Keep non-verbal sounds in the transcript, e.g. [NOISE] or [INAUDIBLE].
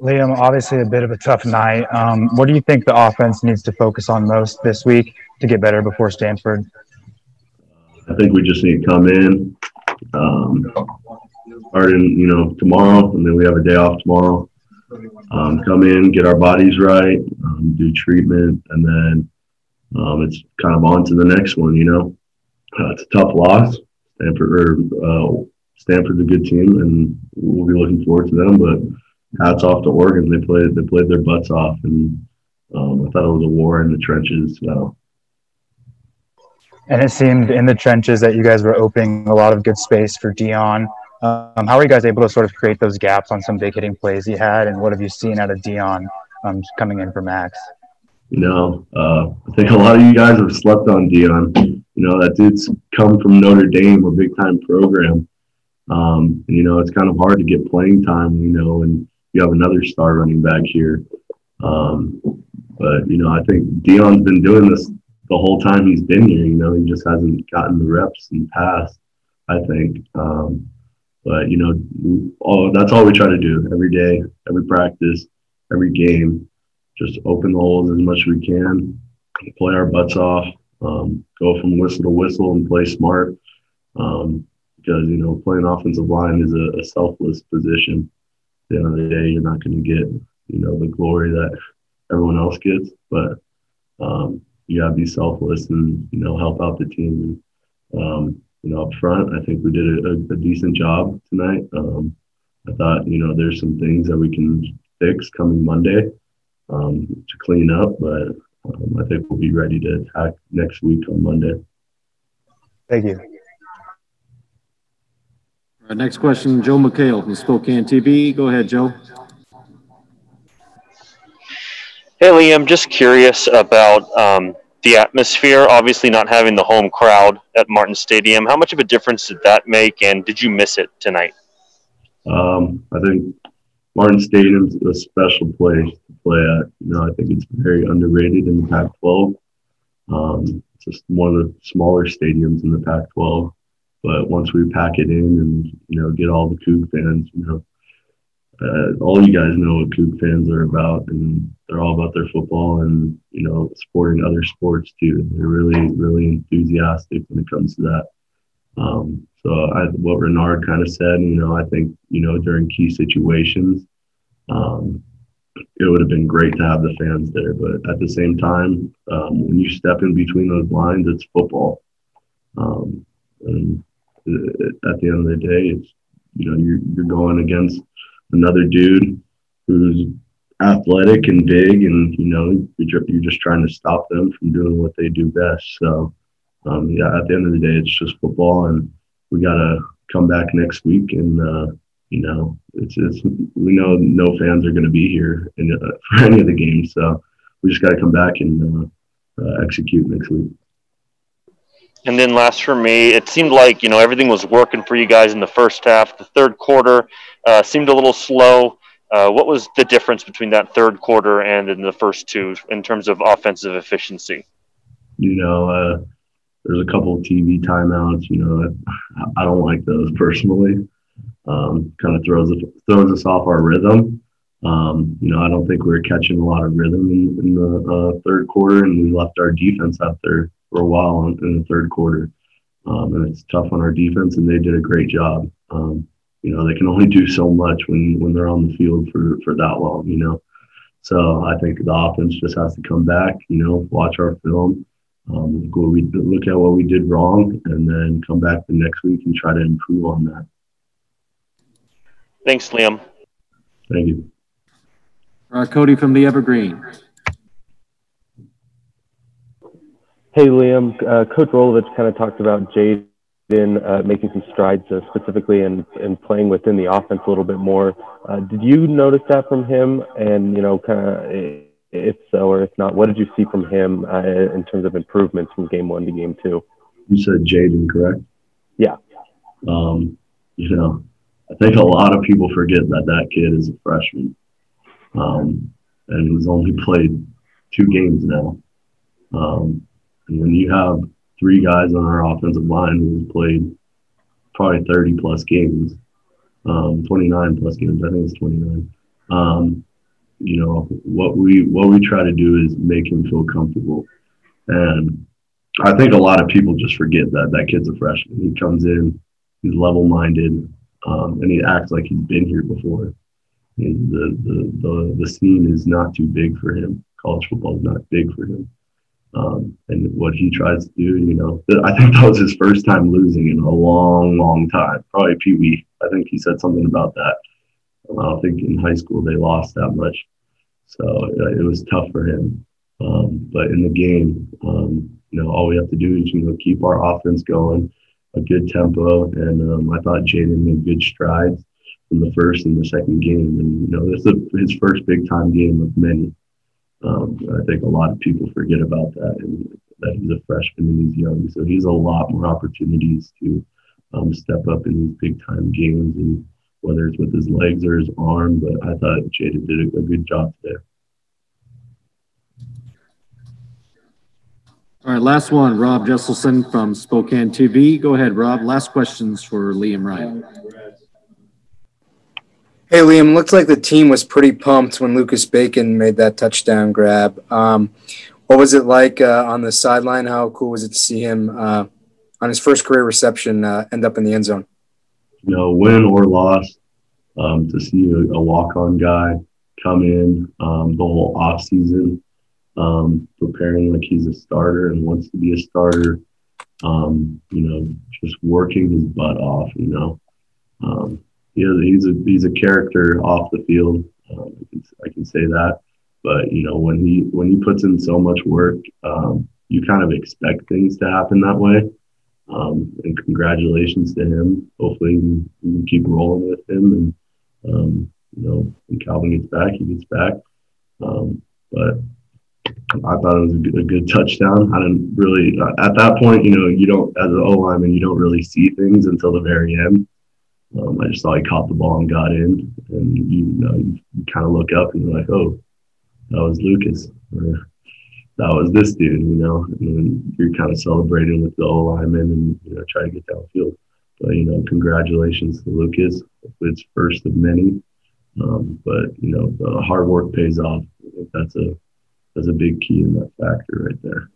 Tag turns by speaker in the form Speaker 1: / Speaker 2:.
Speaker 1: Liam, obviously a bit of a tough night. Um, what do you think the offense needs to focus on most this week to get better before Stanford?
Speaker 2: I think we just need to come in, um, starting, you know, tomorrow, and then we have a day off tomorrow. Um, come in, get our bodies right, um, do treatment, and then um, it's kind of on to the next one. You know, uh, it's a tough loss. Stanford or uh, Stanford's a good team, and we'll be looking forward to them. But hats off to Oregon; they played they played their butts off, and um, I thought it was a war in the trenches. So.
Speaker 1: And it seemed in the trenches that you guys were opening a lot of good space for Deon. Um, how are you guys able to sort of create those gaps on some big hitting plays he had, and what have you seen out of Deon um, coming in for Max?
Speaker 2: You know, uh, I think a lot of you guys have slept on Deon. You know, that dude's come from Notre Dame, a big time program. Um, and, you know, it's kind of hard to get playing time, you know, and you have another star running back here. Um, but, you know, I think Deon's been doing this the whole time he's been here. You know, he just hasn't gotten the reps in the past, I think. Um, but, you know, all, that's all we try to do every day, every practice, every game. Just open the holes as much as we can, play our butts off, um, go from whistle to whistle and play smart. Um, because, you know, playing offensive line is a, a selfless position. The end of the day, you're not going to get, you know, the glory that everyone else gets. But um, you got to be selfless and, you know, help out the team. And, um, you know, up front, I think we did a, a decent job tonight. Um, I thought, you know, there's some things that we can fix coming Monday um, to clean up, but um, I think we'll be ready to attack next week on Monday.
Speaker 1: Thank you.
Speaker 3: Our next question, Joe McHale from Spokane TV. Go ahead, Joe.
Speaker 4: Hey, Liam, just curious about um, the atmosphere. Obviously, not having the home crowd at Martin Stadium. How much of a difference did that make, and did you miss it tonight?
Speaker 2: Um, I think Martin Stadium's a special place to play at. You know, I think it's very underrated in the Pac-12. Um, it's just one of the smaller stadiums in the Pac-12. But once we pack it in and you know get all the Coug fans, you know, uh, all you guys know what Coug fans are about, and they're all about their football and you know supporting other sports too. They're really really enthusiastic when it comes to that. Um, so I, what Renard kind of said, you know, I think you know during key situations, um, it would have been great to have the fans there. But at the same time, um, when you step in between those lines, it's football. Um, and at the end of the day, it's you know you're you're going against another dude who's athletic and big, and you know you're, you're just trying to stop them from doing what they do best. So um, yeah, at the end of the day, it's just football, and we gotta come back next week and. Uh, you know, it's, it's we know no fans are going to be here in, uh, [LAUGHS] for any of the games, so we just got to come back and uh, uh, execute next week.
Speaker 4: And then last for me, it seemed like you know everything was working for you guys in the first half. The third quarter uh, seemed a little slow. Uh, what was the difference between that third quarter and in the first two in terms of offensive efficiency?
Speaker 2: You know, uh, there's a couple of TV timeouts. You know, I, I don't like those personally. Um, kind of throws throws us off our rhythm. Um, you know, I don't think we are catching a lot of rhythm in, in the uh, third quarter, and we left our defense out there for a while in, in the third quarter. Um, and it's tough on our defense, and they did a great job. Um, you know, they can only do so much when when they're on the field for for that long. You know, so I think the offense just has to come back. You know, watch our film, um, look, what we look at what we did wrong, and then come back the next week and try to improve on that.
Speaker 4: Thanks, Liam.
Speaker 2: Thank you.
Speaker 3: Uh, Cody from the Evergreen.
Speaker 5: Hey, Liam. Uh, Coach Rolovich kind of talked about Jayden uh, making some strides, uh, specifically in, in playing within the offense a little bit more. Uh, did you notice that from him? And, you know, kind of, if so or if not, what did you see from him uh, in terms of improvements from game one to game two?
Speaker 2: You said Jayden, correct?
Speaker 5: Yeah.
Speaker 2: Um, you know, I think a lot of people forget that that kid is a freshman. Um, and he's only played two games now. Um, and when you have three guys on our offensive line who've played probably 30 plus games, um, 29 plus games, I think it's 29. Um, you know what we what we try to do is make him feel comfortable, and I think a lot of people just forget that that kid's a freshman. He comes in, he's level minded, um, and he acts like he's been here before. The, the the the scene is not too big for him. College football is not big for him. Um, and what he tries to do, you know, I think [LAUGHS] that was his first time losing in a long, long time. Probably Pee Wee. I think he said something about that. I don't think in high school they lost that much. So it was tough for him. Um, but in the game, um, you know, all we have to do is, you know, keep our offense going, a good tempo. And um, I thought Jayden made good strides from the first and the second game. And, you know, this is his first big time game of many. Um, I think a lot of people forget about that and that he's a freshman and he's young. So he's a lot more opportunities to um, step up in these big time games and whether it's with his legs or his arm. But I thought Jayden did a, a good job today.
Speaker 3: All right, last one, Rob Jesselson from Spokane TV. Go ahead, Rob. Last questions for Liam Ryan.
Speaker 6: Hey, Liam, looks like the team was pretty pumped when Lucas Bacon made that touchdown grab. Um, what was it like uh, on the sideline? How cool was it to see him uh, on his first career reception uh, end up in the end zone?
Speaker 2: You know, win or loss, um, to see a, a walk-on guy come in um, the whole off season, um, preparing like he's a starter and wants to be a starter. Um, you know, just working his butt off. You know, yeah, he's a he's a character off the field. Um, I, can, I can say that. But you know, when he when he puts in so much work, um, you kind of expect things to happen that way. Um, and congratulations to him. Hopefully, we can keep rolling with him. And um, you know, when Calvin gets back, he gets back. Um, but I thought it was a good, a good, touchdown. I didn't really at that point, you know, you don't as an O lineman, you don't really see things until the very end. Um, I just saw he caught the ball and got in, and you, know, you, you kind of look up and you're like, oh, that was Lucas, or that was this dude, you know, and you're kind of celebrating with the O lineman and you know try to get downfield. But you know, congratulations to Lucas. It's first of many, um, but you know, the hard work pays off. That's a that's a big key in that factor right there.